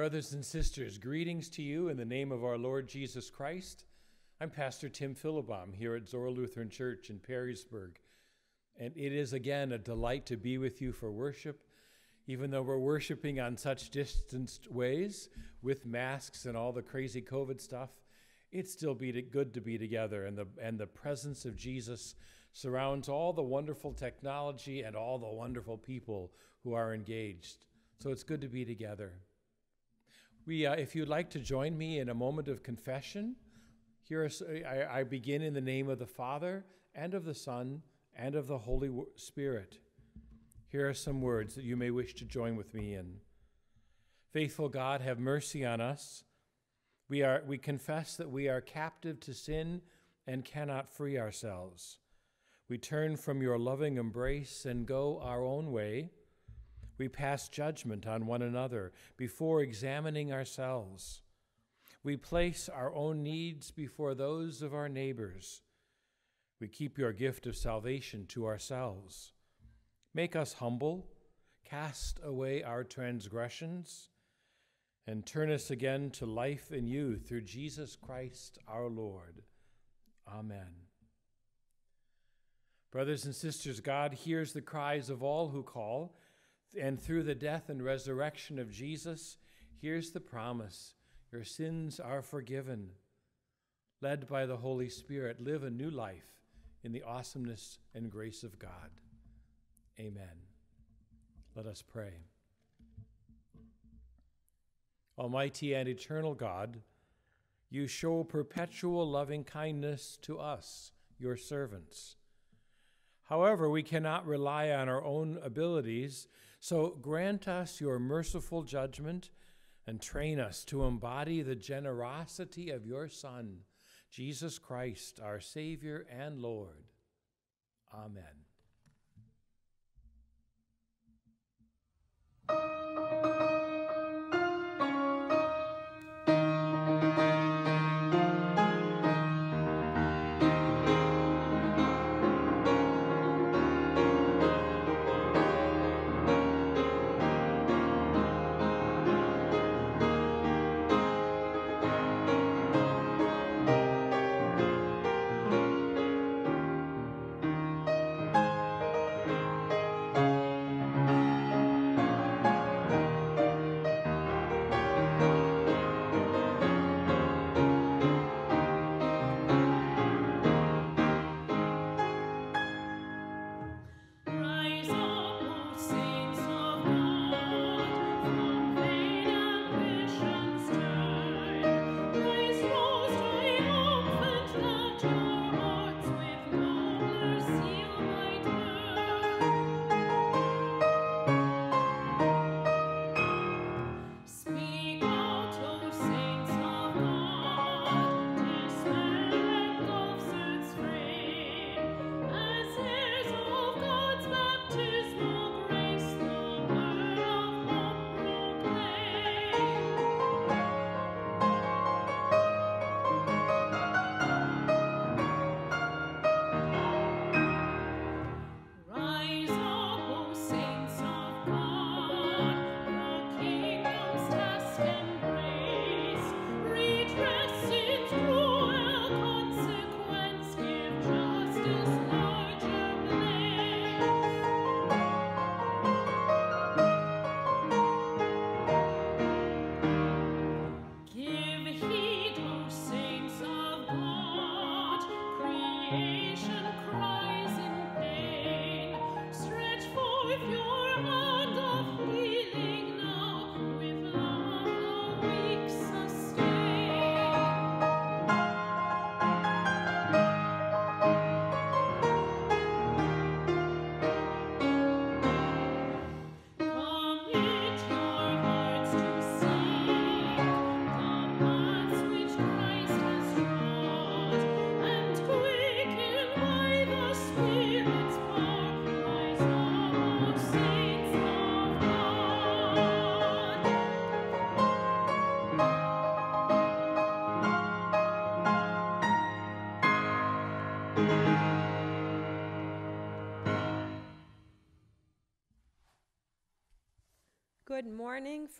Brothers and sisters, greetings to you in the name of our Lord Jesus Christ. I'm Pastor Tim Philibom here at Zoar Lutheran Church in Perrysburg. And it is again a delight to be with you for worship, even though we're worshiping on such distanced ways with masks and all the crazy COVID stuff. It's still be good to be together, and the, and the presence of Jesus surrounds all the wonderful technology and all the wonderful people who are engaged. So it's good to be together. We, uh, if you'd like to join me in a moment of confession, here is, I, I begin in the name of the Father and of the Son and of the Holy Spirit. Here are some words that you may wish to join with me in. Faithful God, have mercy on us. We, are, we confess that we are captive to sin and cannot free ourselves. We turn from your loving embrace and go our own way we pass judgment on one another before examining ourselves. We place our own needs before those of our neighbors. We keep your gift of salvation to ourselves. Make us humble, cast away our transgressions, and turn us again to life in you through Jesus Christ our Lord. Amen. Brothers and sisters, God hears the cries of all who call and through the death and resurrection of Jesus, here's the promise your sins are forgiven. Led by the Holy Spirit, live a new life in the awesomeness and grace of God. Amen. Let us pray. Almighty and eternal God, you show perpetual loving kindness to us, your servants. However, we cannot rely on our own abilities so grant us your merciful judgment and train us to embody the generosity of your Son, Jesus Christ, our Savior and Lord. Amen.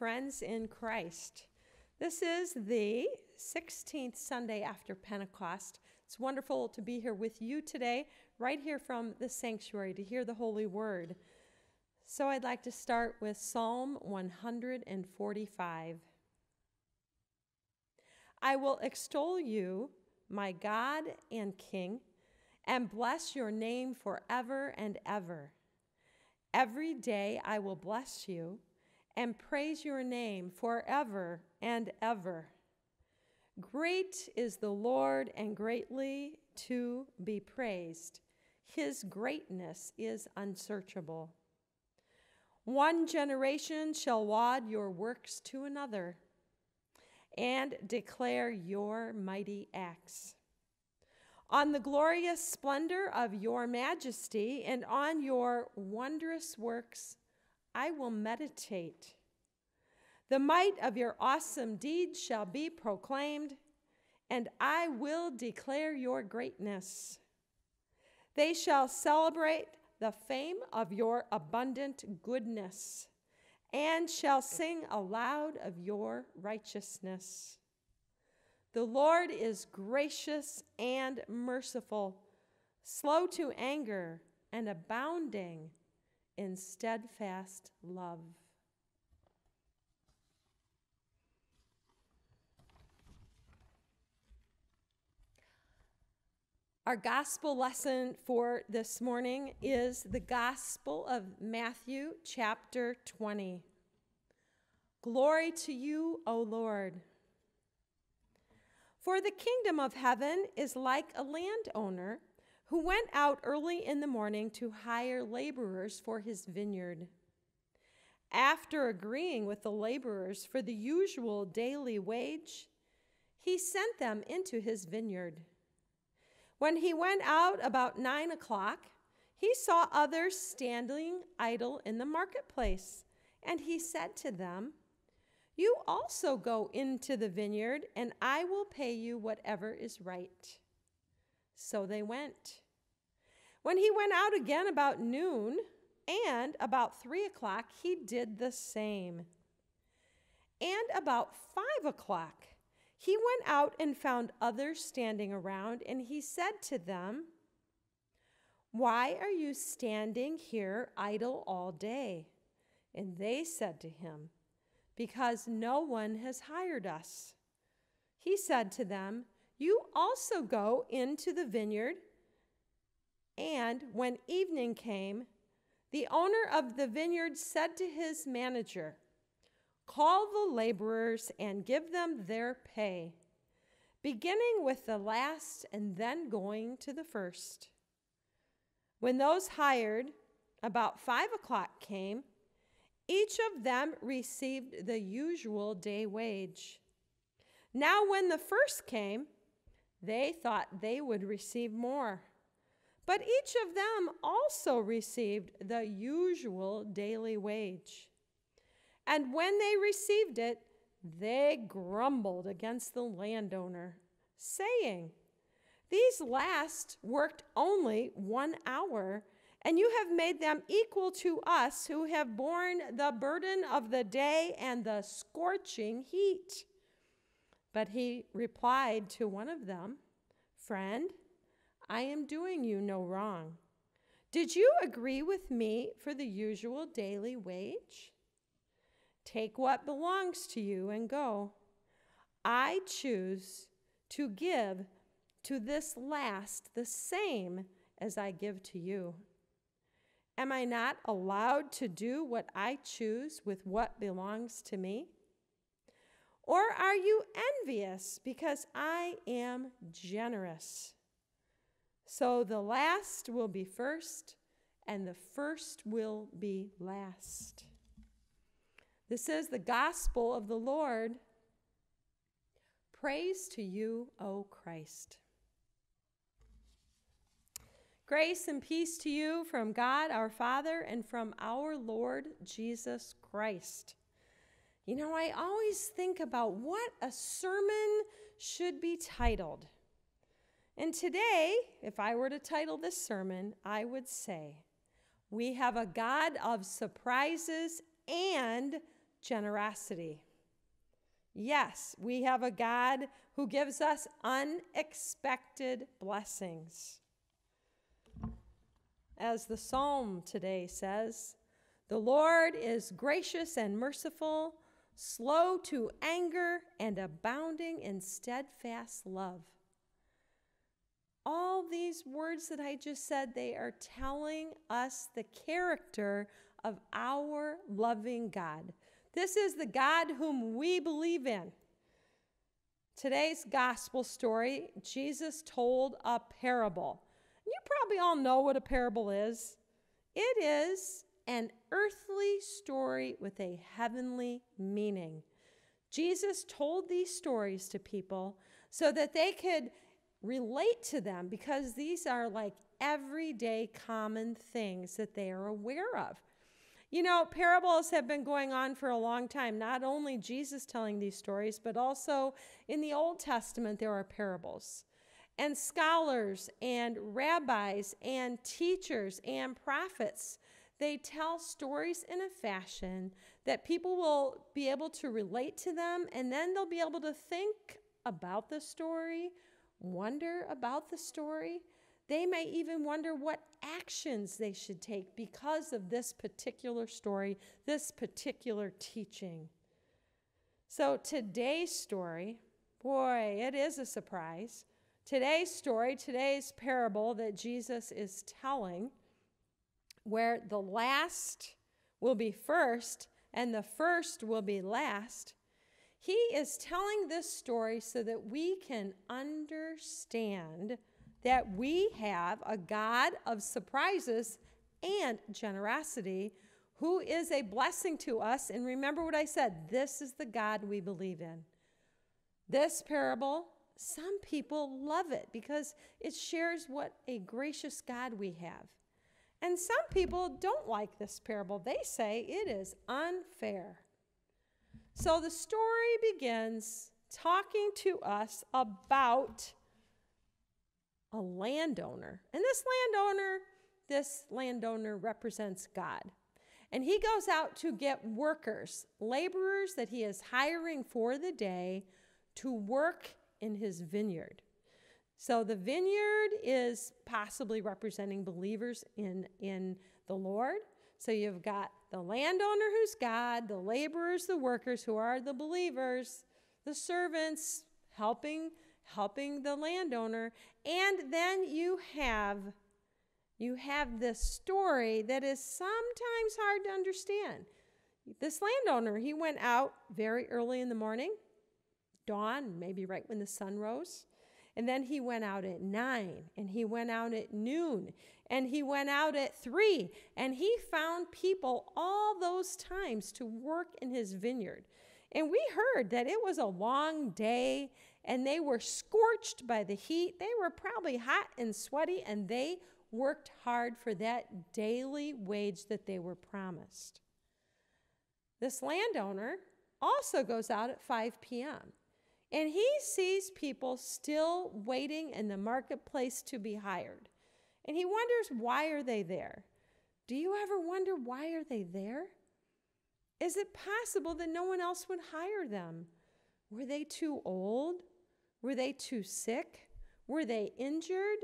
Friends in Christ. This is the 16th Sunday after Pentecost. It's wonderful to be here with you today, right here from the sanctuary, to hear the Holy Word. So I'd like to start with Psalm 145. I will extol you, my God and King, and bless your name forever and ever. Every day I will bless you and praise your name forever and ever. Great is the Lord and greatly to be praised. His greatness is unsearchable. One generation shall laud your works to another and declare your mighty acts. On the glorious splendor of your majesty and on your wondrous works I will meditate. The might of your awesome deeds shall be proclaimed, and I will declare your greatness. They shall celebrate the fame of your abundant goodness and shall sing aloud of your righteousness. The Lord is gracious and merciful, slow to anger, and abounding in steadfast love. Our gospel lesson for this morning is the Gospel of Matthew, chapter 20. Glory to you, O Lord. For the kingdom of heaven is like a landowner who went out early in the morning to hire laborers for his vineyard. After agreeing with the laborers for the usual daily wage, he sent them into his vineyard. When he went out about nine o'clock, he saw others standing idle in the marketplace, and he said to them, You also go into the vineyard, and I will pay you whatever is right. So they went. When he went out again about noon and about three o'clock, he did the same. And about five o'clock, he went out and found others standing around, and he said to them, Why are you standing here idle all day? And they said to him, Because no one has hired us. He said to them, You also go into the vineyard. And when evening came, the owner of the vineyard said to his manager, Call the laborers and give them their pay, beginning with the last and then going to the first. When those hired about five o'clock came, each of them received the usual day wage. Now, when the first came, they thought they would receive more. But each of them also received the usual daily wage. And when they received it, they grumbled against the landowner, saying, These last worked only one hour, and you have made them equal to us who have borne the burden of the day and the scorching heat. But he replied to one of them, Friend, I am doing you no wrong. Did you agree with me for the usual daily wage? Take what belongs to you and go. I choose to give to this last the same as I give to you. Am I not allowed to do what I choose with what belongs to me? Or are you envious because I am generous? So the last will be first, and the first will be last. This is the gospel of the Lord. Praise to you, O Christ. Grace and peace to you from God our Father and from our Lord Jesus Christ. You know, I always think about what a sermon should be titled. And today, if I were to title this sermon, I would say, We have a God of surprises and generosity. Yes, we have a God who gives us unexpected blessings. As the psalm today says, the Lord is gracious and merciful, slow to anger, and abounding in steadfast love. All these words that I just said, they are telling us the character of our loving God. This is the God whom we believe in. Today's gospel story, Jesus told a parable. You probably all know what a parable is. It is an earthly story with a heavenly meaning. Jesus told these stories to people so that they could relate to them because these are like everyday common things that they are aware of. You know, parables have been going on for a long time. Not only Jesus telling these stories, but also in the Old Testament, there are parables. And scholars and rabbis and teachers and prophets, they tell stories in a fashion that people will be able to relate to them, and then they'll be able to think about the story, wonder about the story, they may even wonder what actions they should take because of this particular story, this particular teaching. So, today's story, boy, it is a surprise. Today's story, today's parable that Jesus is telling, where the last will be first and the first will be last, he is telling this story so that we can understand that we have a God of surprises and generosity who is a blessing to us. And remember what I said this is the God we believe in. This parable, some people love it because it shares what a gracious God we have. And some people don't like this parable. They say it is unfair. So the story begins talking to us about a landowner. And this landowner, this landowner represents God. And he goes out to get workers, laborers that he is hiring for the day to work in his vineyard. So the vineyard is possibly representing believers in, in the Lord. So you've got the landowner who's God, the laborers, the workers who are the believers, the servants helping helping the landowner. And then you have you have this story that is sometimes hard to understand. This landowner, he went out very early in the morning, dawn, maybe right when the sun rose. And then he went out at nine, and he went out at noon, and he went out at three, and he found people all those times to work in his vineyard. And we heard that it was a long day and they were scorched by the heat. They were probably hot and sweaty, and they worked hard for that daily wage that they were promised. This landowner also goes out at 5 p.m. And he sees people still waiting in the marketplace to be hired. And he wonders why are they there? Do you ever wonder why are they there? Is it possible that no one else would hire them? Were they too old? Were they too sick? Were they injured?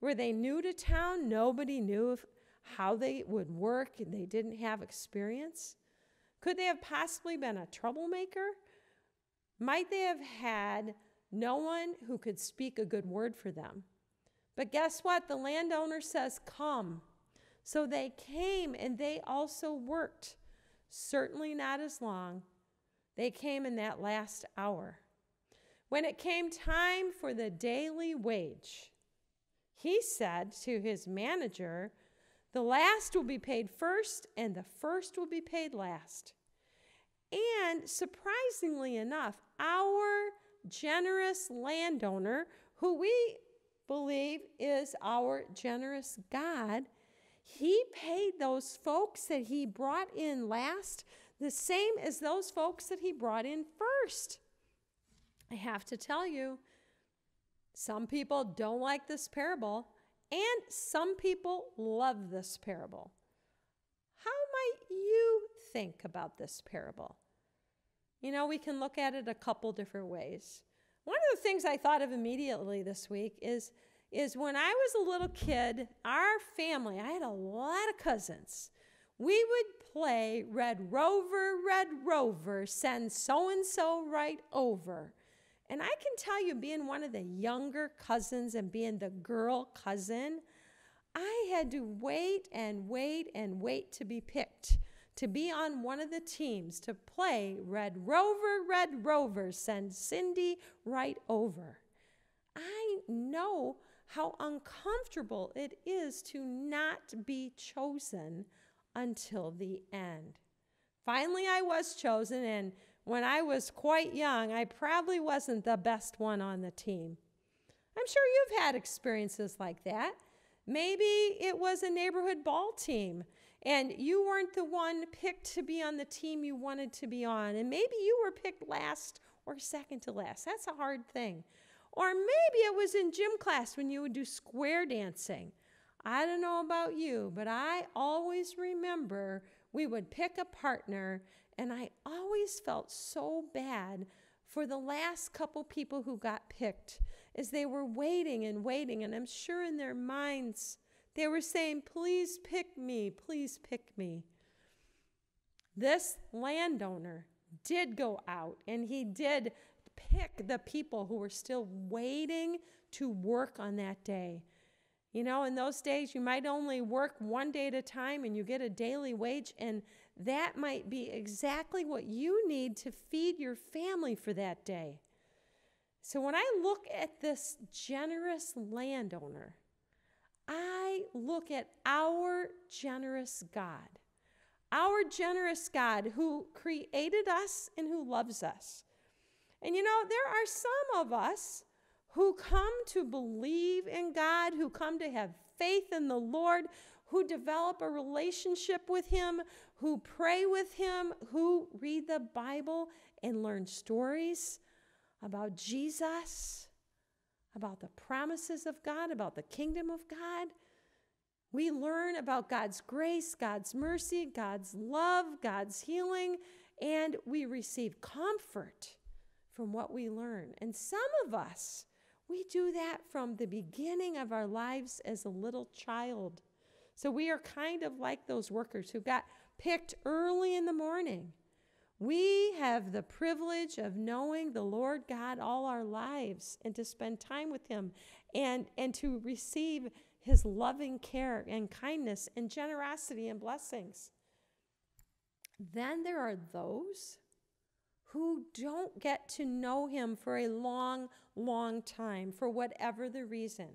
Were they new to town? Nobody knew if, how they would work and they didn't have experience? Could they have possibly been a troublemaker? Might they have had no one who could speak a good word for them? But guess what? The landowner says, Come. So they came and they also worked. Certainly not as long. They came in that last hour. When it came time for the daily wage, he said to his manager, The last will be paid first, and the first will be paid last. And surprisingly enough, our generous landowner, who we believe is our generous God, he paid those folks that he brought in last the same as those folks that he brought in first. I have to tell you, some people don't like this parable, and some people love this parable. Think about this parable? You know, we can look at it a couple different ways. One of the things I thought of immediately this week is is when I was a little kid, our family, I had a lot of cousins. We would play Red Rover, Red Rover, send so and so right over. And I can tell you, being one of the younger cousins and being the girl cousin, I had to wait and wait and wait to be picked to be on one of the teams to play Red Rover, Red Rover, send Cindy right over. I know how uncomfortable it is to not be chosen until the end. Finally, I was chosen, and when I was quite young, I probably wasn't the best one on the team. I'm sure you've had experiences like that. Maybe it was a neighborhood ball team and you weren't the one picked to be on the team you wanted to be on. And maybe you were picked last or second to last. That's a hard thing. Or maybe it was in gym class when you would do square dancing. I don't know about you, but I always remember we would pick a partner, and I always felt so bad for the last couple people who got picked as they were waiting and waiting. And I'm sure in their minds, they were saying, Please pick me, please pick me. This landowner did go out and he did pick the people who were still waiting to work on that day. You know, in those days, you might only work one day at a time and you get a daily wage, and that might be exactly what you need to feed your family for that day. So when I look at this generous landowner, I look at our generous God, our generous God who created us and who loves us. And you know, there are some of us who come to believe in God, who come to have faith in the Lord, who develop a relationship with Him, who pray with Him, who read the Bible and learn stories about Jesus about the promises of God, about the kingdom of God. We learn about God's grace, God's mercy, God's love, God's healing, and we receive comfort from what we learn. And some of us, we do that from the beginning of our lives as a little child. So we are kind of like those workers who got picked early in the morning we have the privilege of knowing the Lord God all our lives and to spend time with Him and, and to receive His loving care and kindness and generosity and blessings. Then there are those who don't get to know Him for a long, long time, for whatever the reason.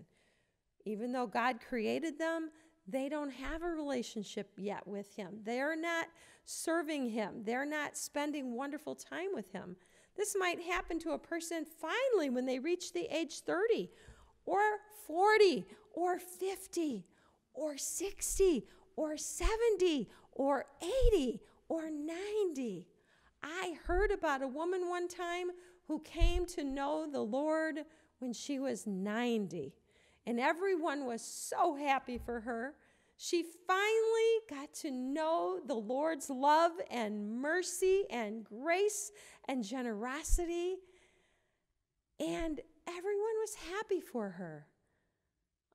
Even though God created them, they don't have a relationship yet with Him. They're not serving Him, they're not spending wonderful time with Him. This might happen to a person finally when they reach the age 30 or 40 or 50 or 60 or 70 or 80 or 90. I heard about a woman one time who came to know the Lord when she was 90. And everyone was so happy for her. She finally got to know the Lord's love and mercy and grace and generosity. And everyone was happy for her.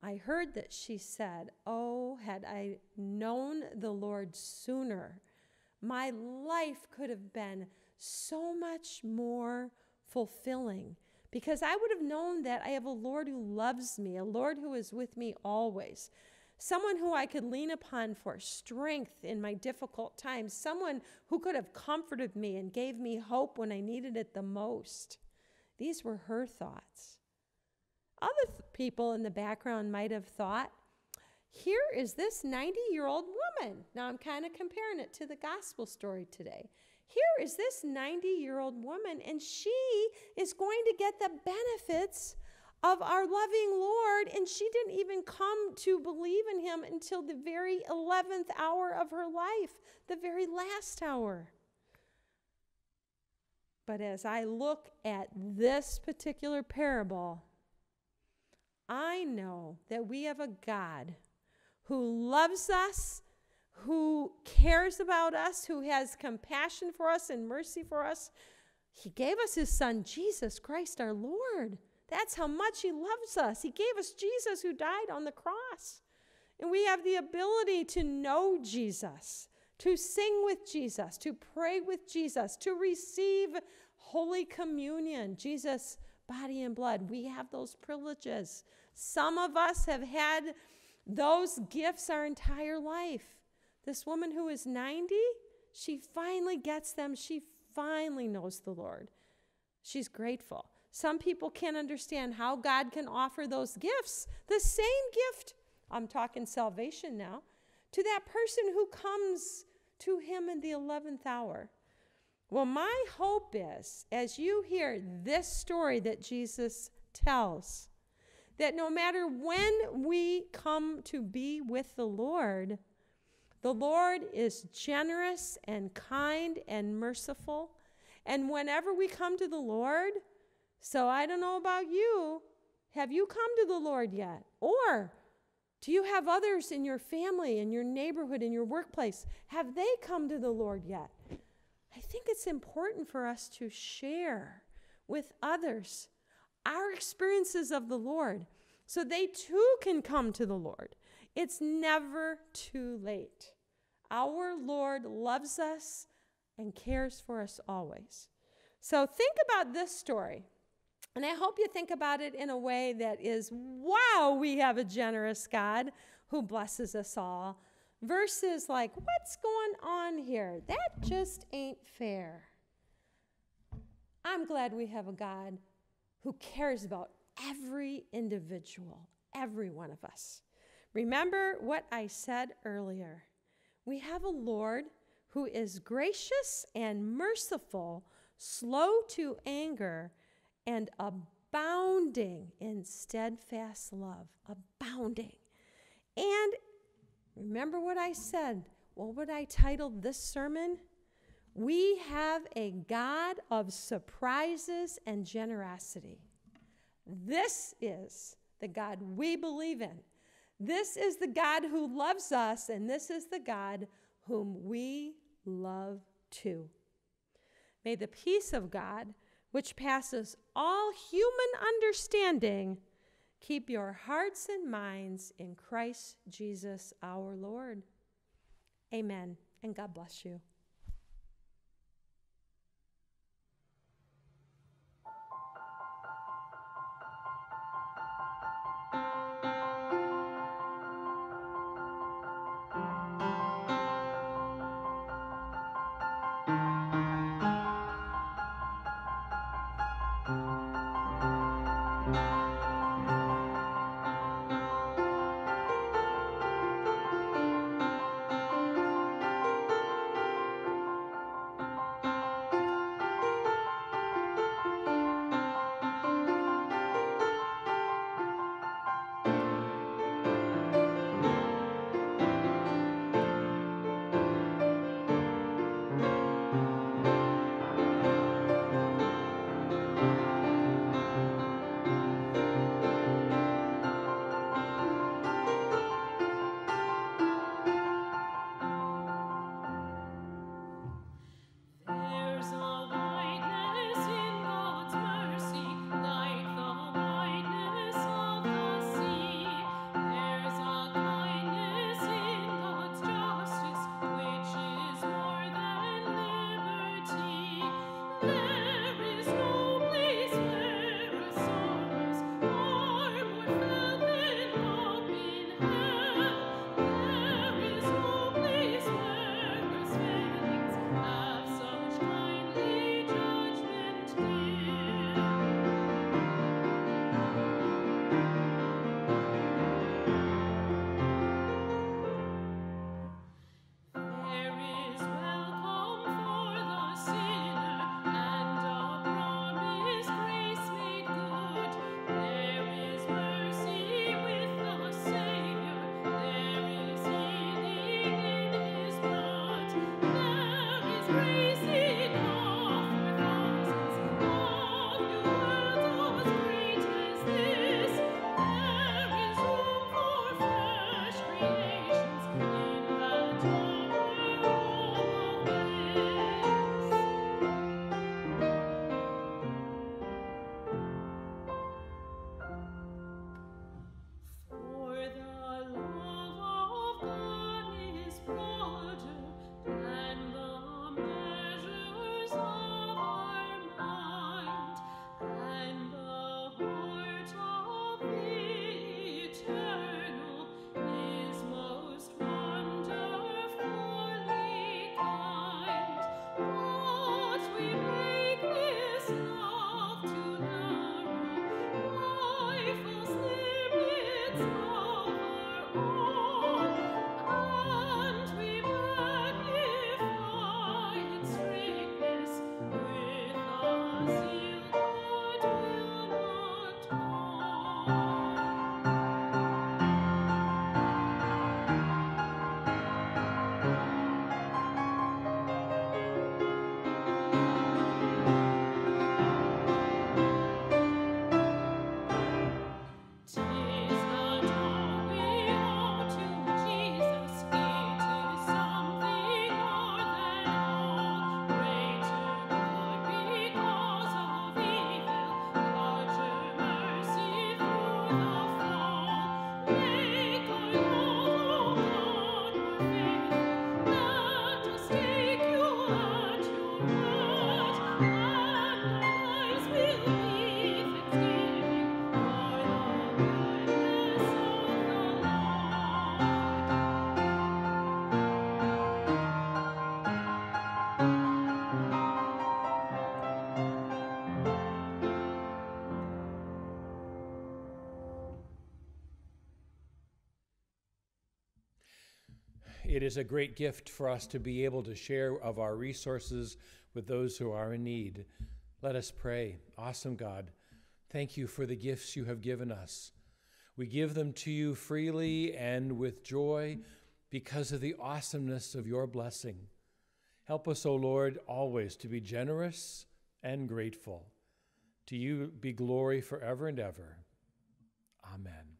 I heard that she said, Oh, had I known the Lord sooner, my life could have been so much more fulfilling because I would have known that I have a Lord who loves me, a Lord who is with me always someone who I could lean upon for strength in my difficult times, someone who could have comforted me and gave me hope when I needed it the most. These were her thoughts. Other th- people in the background might have thought, here is this 90 year old woman. Now I'm kind of comparing it to the gospel story today. Here is this 90 year old woman, and she is going to get the benefits of our loving Lord, and she didn't even come to believe in him until the very 11th hour of her life, the very last hour. But as I look at this particular parable, I know that we have a God who loves us, who cares about us, who has compassion for us and mercy for us, He gave us his son, Jesus Christ our Lord. That's how much he loves us. He gave us Jesus who died on the cross. And we have the ability to know Jesus, to sing with Jesus, to pray with Jesus, to receive Holy Communion, Jesus' body and blood. We have those privileges. Some of us have had those gifts our entire life. This woman who is 90, she finally gets them. She finally knows the Lord. She's grateful. Some people can't understand how God can offer those gifts, the same gift, I'm talking salvation now, to that person who comes to Him in the 11th hour. Well, my hope is, as you hear this story that Jesus tells, that no matter when we come to be with the Lord, the Lord is generous and kind and merciful. And whenever we come to the Lord, so I don't know about you, have you come to the Lord yet? Or do you have others in your family, in your neighborhood, in your workplace? Have they come to the Lord yet? I think it's important for us to share with others our experiences of the Lord so they too can come to the Lord. It's never too late. Our Lord loves us and cares for us always. So think about this story. And I hope you think about it in a way that is wow, we have a generous God who blesses us all versus like, what's going on here? That just ain't fair. I'm glad we have a God who cares about every individual, every one of us. Remember what I said earlier. We have a Lord who is gracious and merciful, slow to anger, and abounding in steadfast love. Abounding. And Remember what I said? What would I title this sermon? We have a God of surprises and generosity. This is the God we believe in. This is the God who loves us, and this is the God whom we love too. May the peace of God, which passes all human understanding, Keep your hearts and minds in Christ Jesus our Lord. Amen. And God bless you. It is a great gift for us to be able to share of our resources with those who are in need. Let us pray. Awesome God, thank you for the gifts you have given us. We give them to you freely and with joy because of the awesomeness of your blessing. Help us, O Lord, always to be generous and grateful. To you be glory forever and ever. Amen.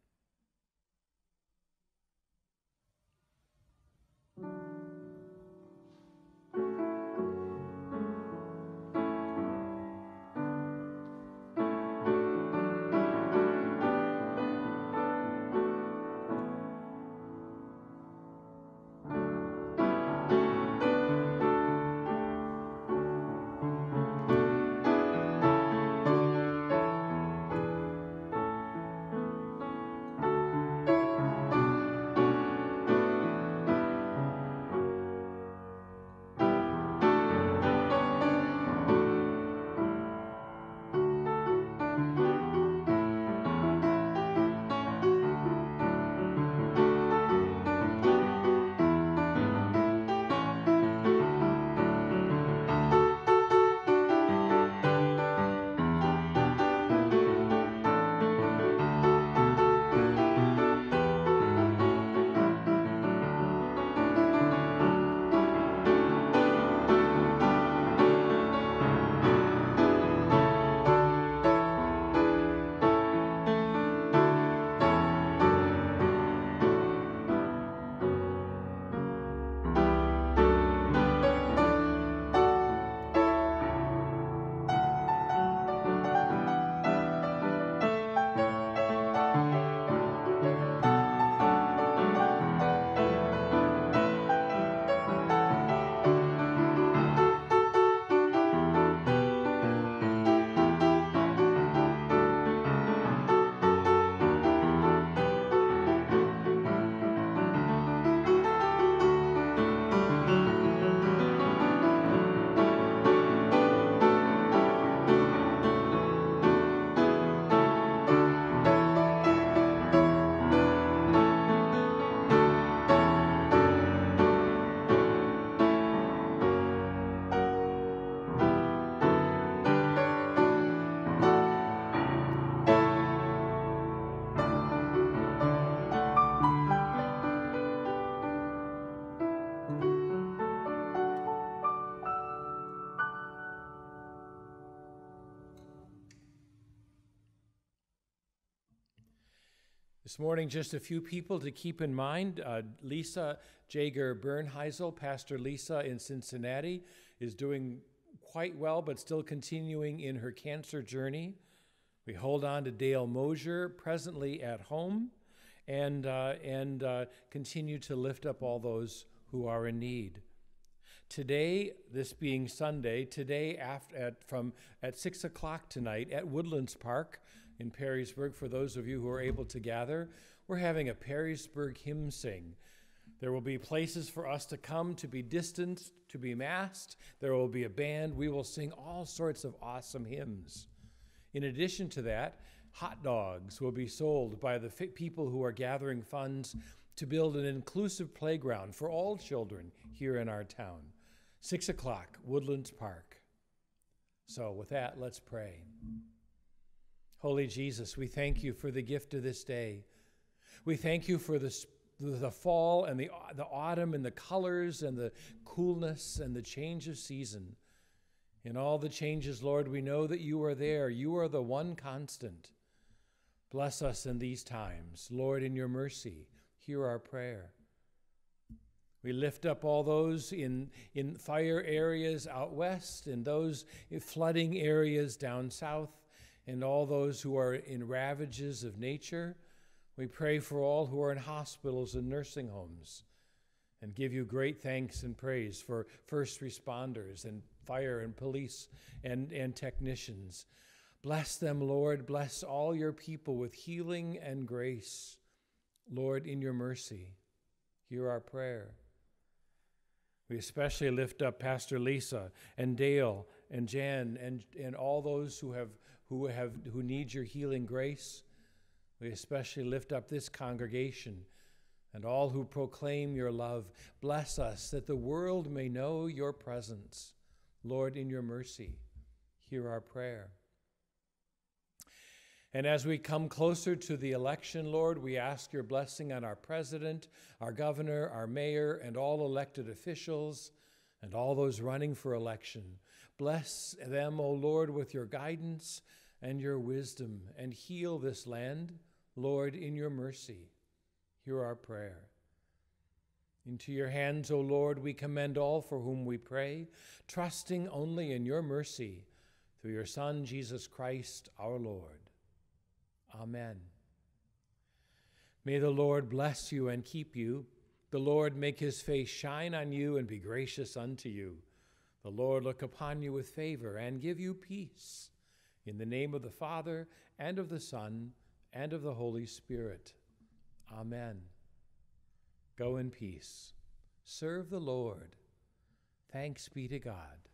This morning, just a few people to keep in mind. Uh, Lisa Jager Bernheisel, Pastor Lisa in Cincinnati, is doing quite well, but still continuing in her cancer journey. We hold on to Dale Mosier, presently at home, and, uh, and uh, continue to lift up all those who are in need. Today, this being Sunday, today after, at, from at six o'clock tonight at Woodlands Park, in Perrysburg for those of you who are able to gather. We're having a Perrysburg hymn sing. There will be places for us to come to be distanced, to be masked. There will be a band. We will sing all sorts of awesome hymns. In addition to that, hot dogs will be sold by the people who are gathering funds to build an inclusive playground for all children here in our town. Six o'clock, Woodlands Park. So, with that, let's pray. Holy Jesus, we thank you for the gift of this day. We thank you for the, the fall and the, the autumn and the colors and the coolness and the change of season. In all the changes, Lord, we know that you are there. You are the one constant. Bless us in these times. Lord, in your mercy, hear our prayer. We lift up all those in, in fire areas out west and those in flooding areas down south and all those who are in ravages of nature. We pray for all who are in hospitals and nursing homes and give you great thanks and praise for first responders and fire and police and, and technicians. Bless them, Lord. Bless all your people with healing and grace. Lord, in your mercy, hear our prayer. We especially lift up Pastor Lisa and Dale and Jan and, and all those who have who, have, who need your healing grace. We especially lift up this congregation and all who proclaim your love. Bless us that the world may know your presence. Lord, in your mercy, hear our prayer. And as we come closer to the election, Lord, we ask your blessing on our president, our governor, our mayor, and all elected officials, and all those running for election. Bless them, O Lord, with your guidance and your wisdom, and heal this land, Lord, in your mercy. Hear our prayer. Into your hands, O Lord, we commend all for whom we pray, trusting only in your mercy through your Son, Jesus Christ, our Lord. Amen. May the Lord bless you and keep you. The Lord make his face shine on you and be gracious unto you. The Lord look upon you with favor and give you peace. In the name of the Father, and of the Son, and of the Holy Spirit. Amen. Go in peace. Serve the Lord. Thanks be to God.